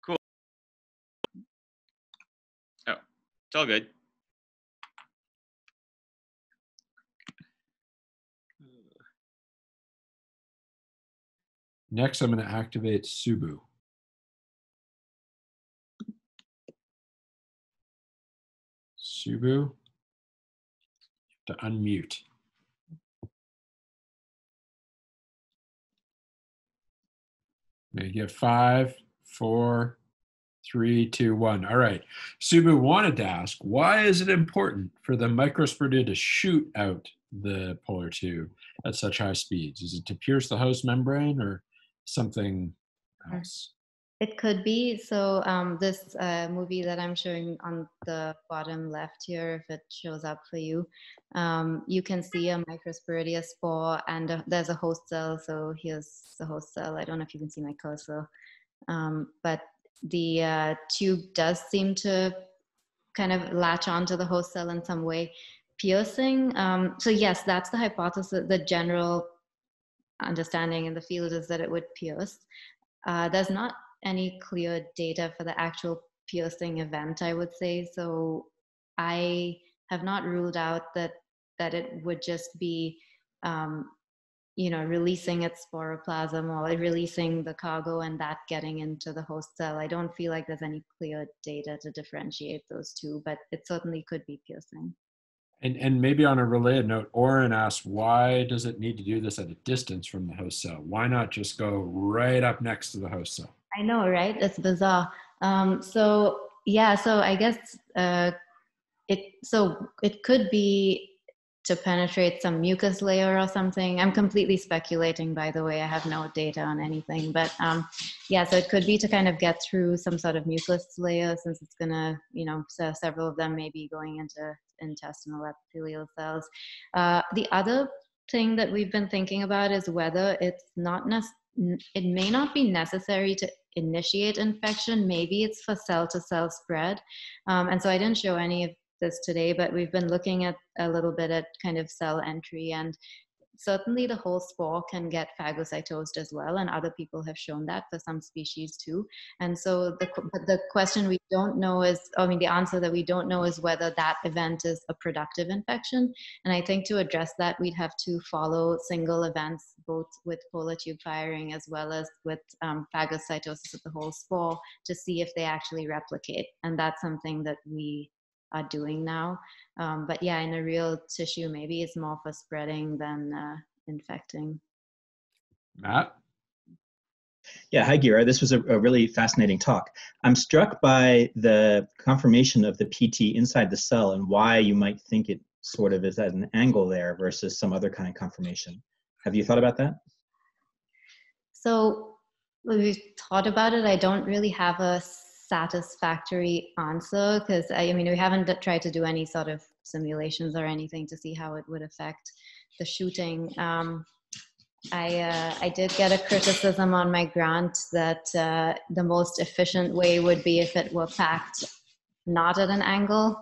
Cool. Oh, it's all good. Next, I'm going to activate Subu. Subu, to unmute. May get five, four, three, two, one. All right. Subu wanted to ask, why is it important for the microsporidia to shoot out the polar tube at such high speeds? Is it to pierce the host membrane or something else? It could be. So um, this uh, movie that I'm showing on the bottom left here, if it shows up for you, um, you can see a microsporidia spore and a, there's a host cell. So here's the host cell. I don't know if you can see my cursor, um, but the uh, tube does seem to kind of latch onto the host cell in some way. Piercing. Um, so yes, that's the hypothesis, the general understanding in the field is that it would pierce. Uh, there's not any clear data for the actual piercing event, I would say. So I have not ruled out that that it would just be, um, you know, releasing its sporoplasm or releasing the cargo and that getting into the host cell. I don't feel like there's any clear data to differentiate those two, but it certainly could be piercing. And, and maybe on a related note, Oren asks, why does it need to do this at a distance from the host cell? Why not just go right up next to the host cell? I know, right? That's bizarre. Um, so yeah, so I guess uh, it so it could be to penetrate some mucus layer or something. I'm completely speculating, by the way. I have no data on anything, but um, yeah, so it could be to kind of get through some sort of mucus layer since it's gonna, you know, so several of them may be going into intestinal epithelial cells. Uh, the other thing that we've been thinking about is whether it's not it may not be necessary to initiate infection. Maybe it's for cell to cell spread. Um, and so I didn't show any of this today, but we've been looking at a little bit at kind of cell entry and certainly the whole spore can get phagocytosed as well and other people have shown that for some species too. And so the, the question we don't know is i mean the answer that we don't know is whether that event is a productive infection. And i think to address that we'd have to follow single events both with polar tube firing as well as with um, phagocytosis of the whole spore to see if they actually replicate. And that's something that we are doing now. Um, but yeah, in a real tissue, maybe it's more for spreading than uh, infecting. Matt? Yeah, hi, Gira. This was a, a, really fascinating talk. I'm struck by the conformation of the PT inside the cell and why you might think it sort of is at an angle there versus some other kind of conformation. Have you thought about that? So we've thought about it. I don't really have a satisfactory answer because I, I mean we haven't tried to do any sort of simulations or anything to see how it would affect the shooting. Um, I uh, I did get a criticism on my grant that uh, the most efficient way would be if it were packed not at an angle.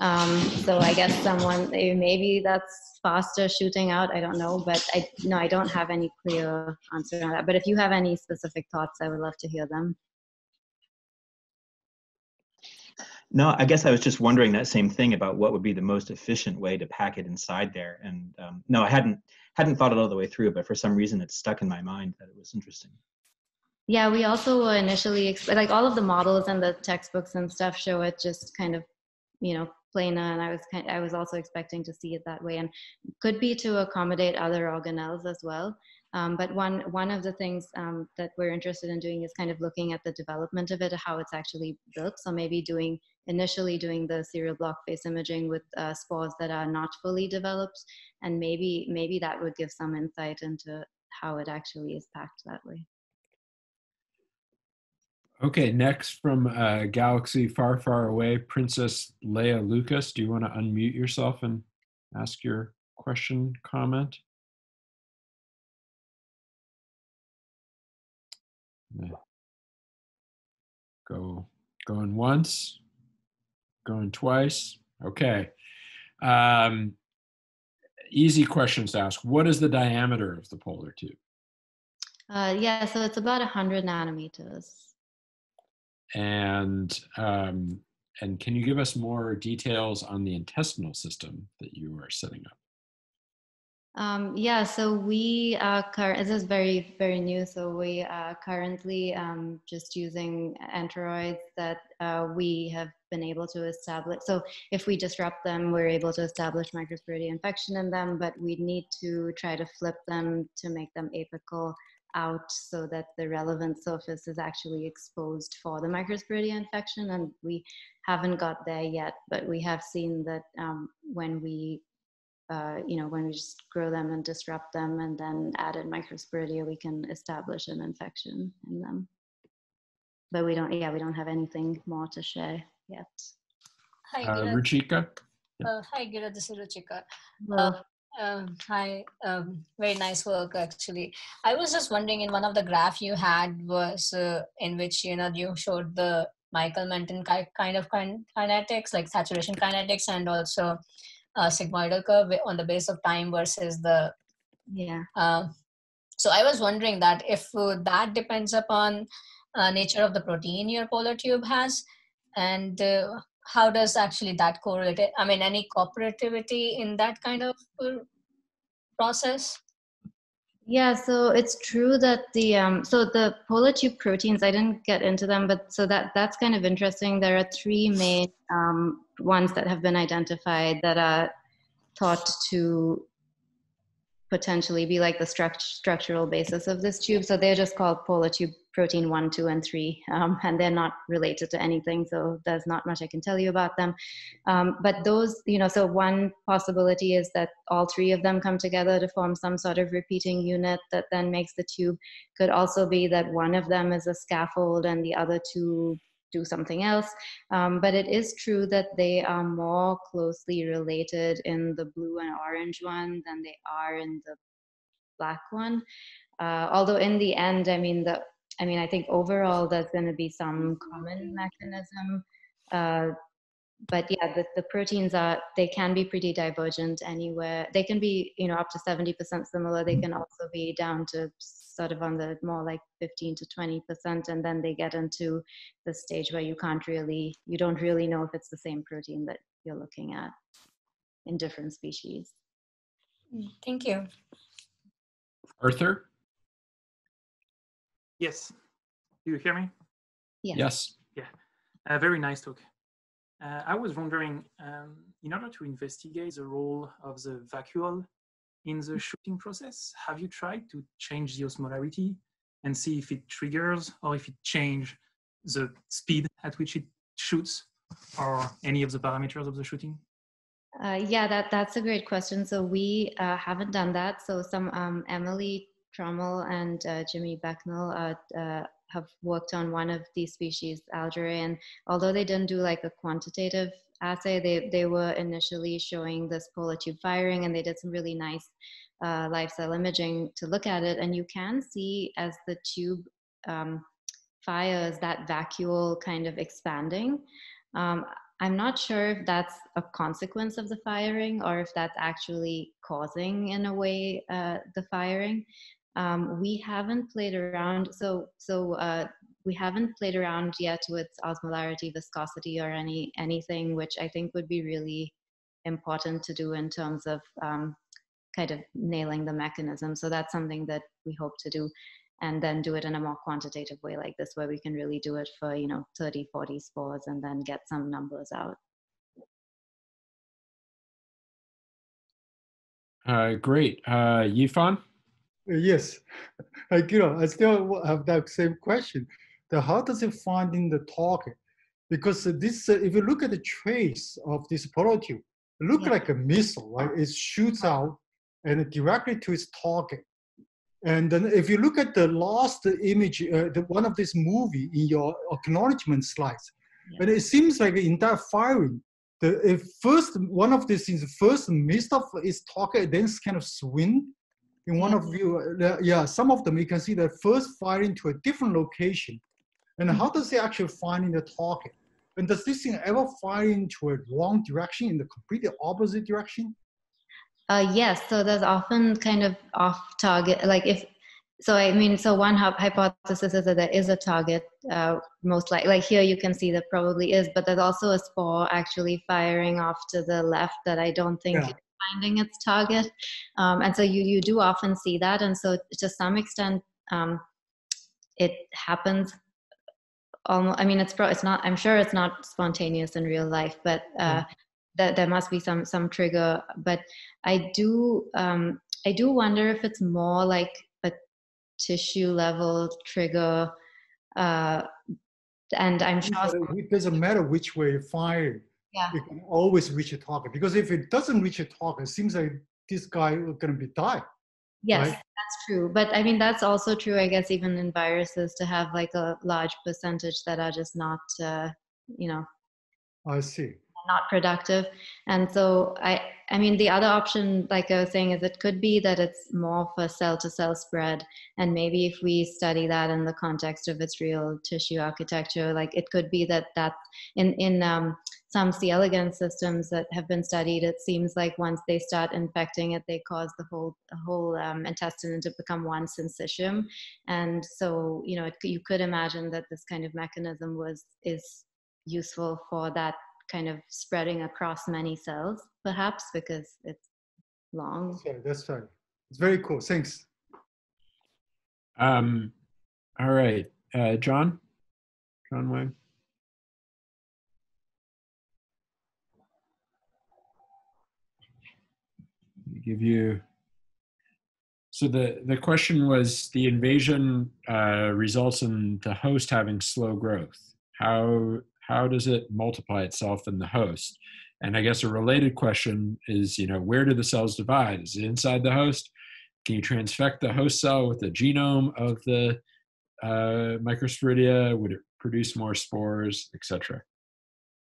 Um, so I guess someone maybe that's faster shooting out. I don't know, but I no I don't have any clear answer on that. But if you have any specific thoughts, I would love to hear them. No, I guess I was just wondering that same thing about what would be the most efficient way to pack it inside there. And um, no, I hadn't hadn't thought it all the way through, but for some reason it stuck in my mind that it was interesting. Yeah, we also initially like all of the models and the textbooks and stuff show it just kind of, you know, planar, and I was kind, I was also expecting to see it that way, and could be to accommodate other organelles as well. Um, but one one of the things um, that we're interested in doing is kind of looking at the development of it, how it's actually built. So maybe doing initially doing the serial block face imaging with uh, spores that are not fully developed, and maybe maybe that would give some insight into how it actually is packed that way. Okay, next from uh, Galaxy Far, Far Away, Princess Leia Lucas. Do you want to unmute yourself and ask your question, comment? Go going once, going twice. Okay. Um, easy questions to ask. What is the diameter of the polar tube? Uh, yeah, so it's about 100 nanometers. And um, and can you give us more details on the intestinal system that you are setting up? Um, yeah, so we are current. This is very very new. So we are currently um, just using enteroids that uh, we have been able to establish. So if we disrupt them, we're able to establish microsporidia infection in them. But we need to try to flip them to make them apical out so that the relevant surface is actually exposed for the microsporidia infection. And we haven't got there yet, but we have seen that um, when we uh, you know, when we just grow them and disrupt them and then add in microsporidia, we can establish an infection in them. But we don't, yeah, we don't have anything more to share yet. Hi, uh, Ruchika. Uh, hi, Gira. This is Ruchika. Uh, um, hi, um, very nice work actually. I was just wondering, in one of the graph you had was uh, in which you know you showed the Michaelis-Menten kind of kinetics, like saturation kinetics, and also uh, sigmoidal curve on the base of time versus the yeah. Uh, so I was wondering that if uh, that depends upon uh, nature of the protein your polar tube has, and uh, how does actually that correlate? I mean, any cooperativity in that kind of uh, process? Yeah, so it's true that the um, so the polar tube proteins I didn't get into them, but so that that's kind of interesting. There are three main um, ones that have been identified that are thought to potentially be like the struct- structural basis of this tube. So they're just called polar tube protein one, two, and three, um, and they're not related to anything. So there's not much I can tell you about them. Um, but those, you know, so one possibility is that all three of them come together to form some sort of repeating unit that then makes the tube. Could also be that one of them is a scaffold and the other two do something else. Um, but it is true that they are more closely related in the blue and orange one than they are in the black one. Uh, although in the end, I mean, the I mean, I think overall there's going to be some common mechanism. Uh, but yeah, the, the proteins are, they can be pretty divergent anywhere. They can be, you know, up to 70% similar. They can also be down to sort of on the more like 15 to 20%. And then they get into the stage where you can't really, you don't really know if it's the same protein that you're looking at in different species. Thank you. Arthur? Yes. Do you hear me? Yes. Yes. Yeah. Uh, very nice talk. Uh, I was wondering, um, in order to investigate the role of the vacuole in the shooting process, have you tried to change the osmolarity and see if it triggers or if it changes the speed at which it shoots or any of the parameters of the shooting? Uh, yeah, that, that's a great question. So we uh, haven't done that. So some um, Emily Troemel and uh, Jimmy Becnel uh, uh, have worked on one of these species, algae, and although they didn't do like a quantitative assay, they, they were initially showing this polar tube firing and they did some really nice uh, live cell imaging to look at it. And you can see as the tube um, fires that vacuole kind of expanding. Um, I'm not sure if that's a consequence of the firing or if that's actually causing, in a way, uh, the firing. Um, we haven't played around, so so uh, we haven't played around yet with osmolarity, viscosity, or any anything, which I think would be really important to do in terms of um, kind of nailing the mechanism. So that's something that we hope to do and then do it in a more quantitative way like this where we can really do it for you know 30 40 spores and then get some numbers out. Uh, great. Uh, yifan yes, (laughs) know, I still have that same question. The how does it find in the target? Because this, uh, if you look at the trace of this prototype, it looks yeah. like a missile, right? It shoots out and directly to its target. And then if you look at the last image, uh, the one of this movie in your acknowledgement slides, yeah. but it seems like in that firing, the first one of these things first missed off its target, then kind of swing in one of you, uh, yeah, some of them you can see that first firing to a different location. And how does it actually find in the target? And does this thing ever fire into a wrong direction, in the completely opposite direction? Uh, yes, so there's often kind of off target, like if, so I mean, so one hypothesis is that there is a target, uh, most like, like here you can see that probably is, but there's also a spore actually firing off to the left that I don't think yeah finding its target. Um, and so you, you do often see that. And so to some extent, um, it happens almost, I mean, it's, pro, it's not, I'm sure it's not spontaneous in real life, but uh, that there must be some, some trigger. But I do, um, I do wonder if it's more like tissue level trigger. Uh, and I'm sure it doesn't matter which way you fire yeah. you can always reach a target. Because if it doesn't reach a target, it seems like this guy is going to be die. Yes, right? that's true. But I mean, that's also true, I guess, even in viruses to have like a large percentage that are just not, uh, you know. I see. Not productive. And so I, I mean, the other option, like I was saying, is it could be that it's more for cell to cell spread. And maybe if we study that in the context of its real tissue architecture, like it could be that that in, in, um, some C. elegans systems that have been studied, it seems like once they start infecting it, they cause the whole the whole um, intestine to become one syncytium, and so you know it, you could imagine that this kind of mechanism was is useful for that kind of spreading across many cells, perhaps because it's long. Yeah, that's right. It's very cool. Thanks. Um, all right, uh, John, John Wang. give you so the the question was the invasion uh, results in the host having slow growth how how does it multiply itself in the host? And i guess a related question is you know where do the cells divide? Is it inside the host? Can you transfect the host cell with the genome of the uh, microsporidia? Would it produce more spores etc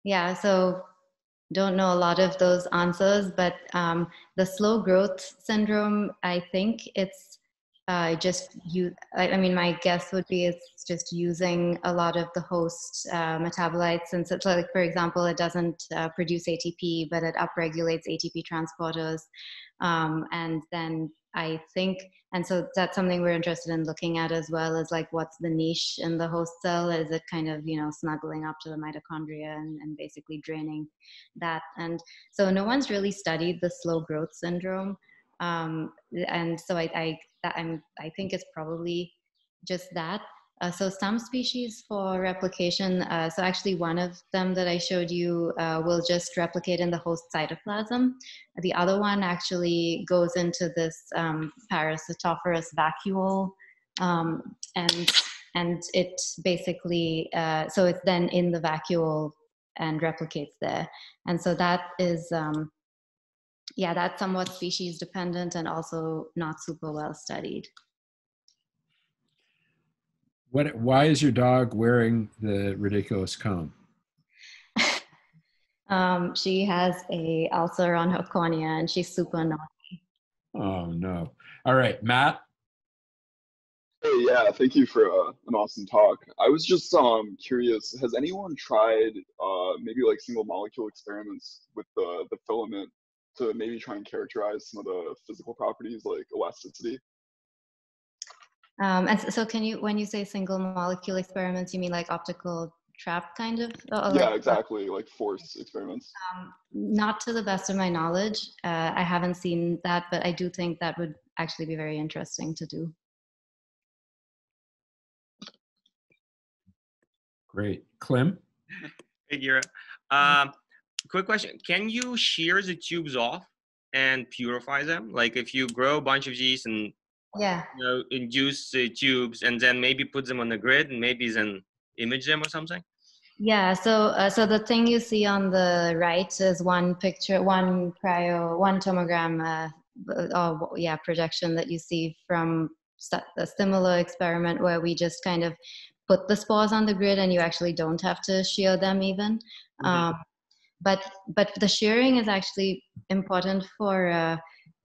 yeah so don't know a lot of those answers, but um, the slow growth syndrome, I think it's uh, just you. I, I, mean, my guess would be it's just using a lot of the host uh, metabolites, since it's like, for example, it doesn't uh, produce ATP, but it upregulates ATP transporters, um, and then I think, and so that's something we're interested in looking at as well as like what's the niche in the host cell? Is it kind of, you know, snuggling up to the mitochondria and, and basically draining that? And so no one's really studied the slow growth syndrome. Um, and so I, I, that I'm, I think it's probably just that. Uh, so some species for replication, uh, so actually one of them that I showed you uh, will just replicate in the host cytoplasm. The other one actually goes into this um, parasitophorous vacuole um, and, and it basically, uh, so it's then in the vacuole and replicates there. And so that is, um, yeah, that's somewhat species dependent and also not super well studied. What? Why is your dog wearing the ridiculous comb? (laughs) um, she has a ulcer on her cornea, and she's super naughty. Oh no! All right, Matt. Hey, yeah, thank you for uh, an awesome talk. I was just um curious, has anyone tried uh maybe like single molecule experiments with the the filament to maybe try and characterize some of the physical properties like elasticity? Um, and so, can you, when you say single molecule experiments, you mean like optical trap kind of? Uh, yeah, like, exactly, like force experiments. Um, not to the best of my knowledge. Uh, I haven't seen that, but I do think that would actually be very interesting to do. Great. Klim? (laughs) Hey, Gira. Um, quick question. Can you shear the tubes off and purify them? Like if you grow a bunch of these and yeah you know induce the tubes and then maybe put them on the grid and maybe then image them or something yeah so uh, so the thing you see on the right is one picture one cryo one tomogram uh, oh, yeah projection that you see from a similar experiment where we just kind of put the spores on the grid and you actually don't have to shear them even mm-hmm. um, but but the shearing is actually important for uh,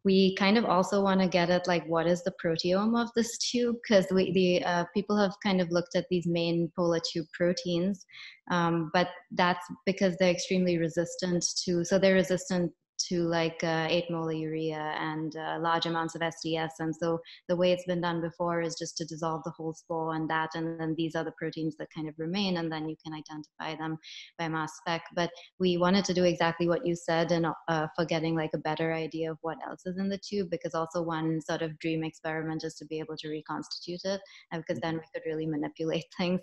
we kind of also want to get at like what is the proteome of this tube? Because we the uh, people have kind of looked at these main polar tube proteins um, but that's because they're extremely resistant to so they're resistant to like uh, 8 molar urea and uh, large amounts of SDS. And so the way it's been done before is just to dissolve the whole spore and that, and then these are the proteins that kind of remain, and then you can identify them by mass spec. But we wanted to do exactly what you said and uh, for getting like a better idea of what else is in the tube, because also one sort of dream experiment is to be able to reconstitute it, and because then we could really manipulate (laughs) things.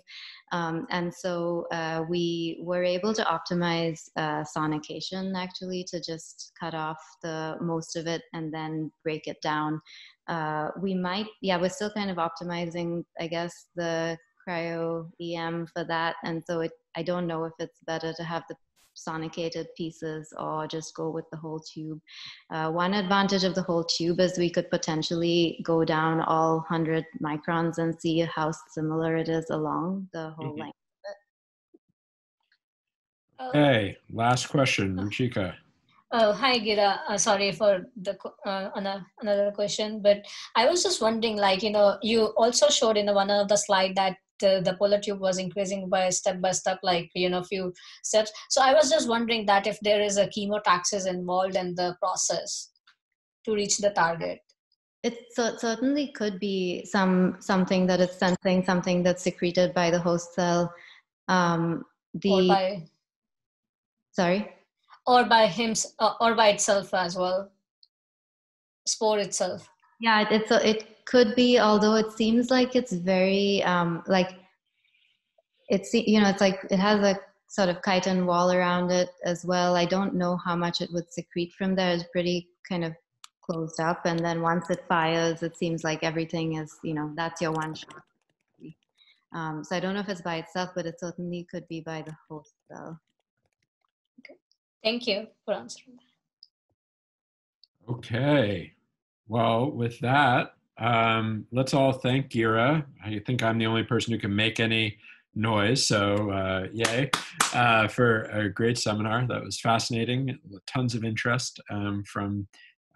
Um, and so uh, we were able to optimize uh, sonication actually to just cut off the most of it and then break it down. Uh, we might, yeah, we're still kind of optimizing, I guess, the cryo EM for that. And so it, I don't know if it's better to have the sonicated pieces or just go with the whole tube. Uh, one advantage of the whole tube is we could potentially go down all 100 microns and see how similar it is along the whole mm-hmm. length Hey, last question, Ruchika. Oh, hi, Gira. Uh, sorry for the uh, another question, but I was just wondering, like, you know, you also showed in one of the slide that uh, the polar tube was increasing by step by step, like, you know, few steps. So I was just wondering that if there is a chemotaxis involved in the process to reach the target. It certainly could be some something that is sensing something that's secreted by the host cell. Um, the sorry or by him uh, or by itself as well. Spore itself. Yeah it's a, it could be although it seems like it's very um like it's you know it's like it has a sort of chitin wall around it as well. I don't know how much it would secrete from there. It's pretty kind of closed up and then once it fires it seems like everything is you know that's your one shot. Um, so i don't know if it's by itself but it certainly could be by the host cell Thank you for answering that. Okay. Well, with that, um, let's all thank Gira. I think I'm the only person who can make any noise. So, uh, yay uh, for a great seminar. That was fascinating. Tons of interest um, from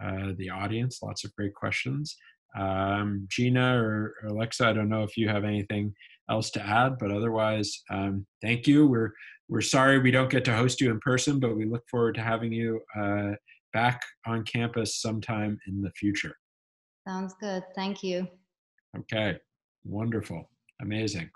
uh, the audience. Lots of great questions. Um, Gina or, or, Alexa, I don't know if you have anything else to add, but otherwise, um, thank you. We're we're sorry we don't get to host you in person, but we look forward to having you uh, back on campus sometime in the future. Sounds good. Thank you. Okay, wonderful, amazing.